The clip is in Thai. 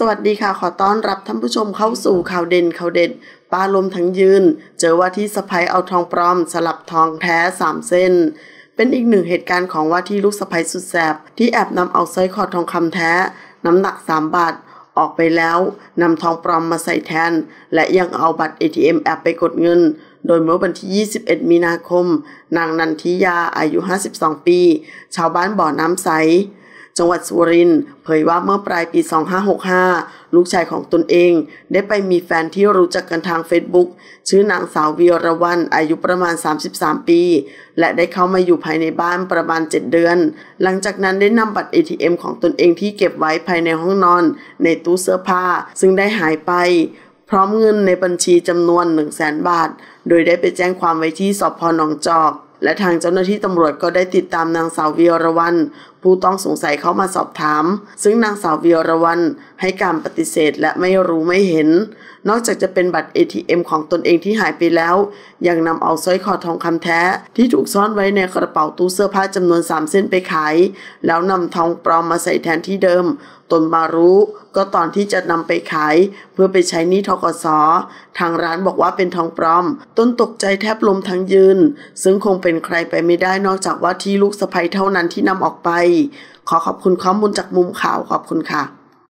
สวัสดีค่ะ ขอต้อนรับท่านผู้ชมเข้าสู่ข่าวเด่นข่าวเด็ดป้าลมทั้งยืน เจอว่าที่สะพายเอาทองปลอม สลับทองแท้สามเส้น เป็นอีกหนึ่งเหตุการณ์ของว่าที่ลูกสะพายสุดแสบ ที่แอบนำเอาสร้อยคอทองคำแท้ น้ำหนัก 3 บาท ออกไปแล้วนำทองปลอมมาใส่แทน และยังเอาบัตร ATM แอบไปกดเงิน โดยเมื่อวันที่ 21 มีนาคม นางนันทิยาอายุ 52 ปี ชาวบ้านบ่อน้ำใส จังหวัดสุรินทร์เผยว่าเมื่อปลายปี 2565 ลูกชายของตนเอง ได้ไปมีแฟนที่รู้จักกันทางเฟซบุ๊กชื่อนางสาววีรวันอายุประมาณ 33 ปี และได้เข้ามาอยู่ภายในบ้านประมาณ 7 เดือน หลังจากนั้นได้นำบัตร ATM ของตนเองที่เก็บไว้ภายในห้องนอน ในตู้เสื้อผ้า ซึ่งได้หายไปพร้อมเงินในบัญชีจำนวน 1 0 0 0 0แบาท โดยได้ไปแจ้งความไว้ที่สพหนองจอก และทางเจ้าหน้าที่ตำรวจก็ได้ติดตามนางสาววีรวันผู้ต้องสงสัยเข้ามาสอบถาม ซึ่งนางสาววีรวันให้การปฏิเสธและไม่รู้ไม่เห็น นอกจากจะเป็นบัตร ATM ของตนเองที่หายไปแล้ว ยังนำเอาสร้อยคอทองคำแท้ ที่ถูกซ่อนไว้ในกระเป๋าตู้เสื้อผ้าจำนวน 3 เส้นไปขาย แล้วนำทองปลอมมาใส่แทนที่เดิม ตนมารู้ก็ตอนที่จะนำไปขาย เพื่อไปใช้หนี้ทกสทางร้านบอกว่าเป็นทองปลอม ต้นตกใจแทบลมทั้งยืน ซึ่งคงเป็นใครไปไม่ได้นอกจากว่าที่ลูกสะใภ้เท่านั้นที่นำออกไปขอขอบคุณข้อมูลจากมุมข่าวขอบคุณค่ะ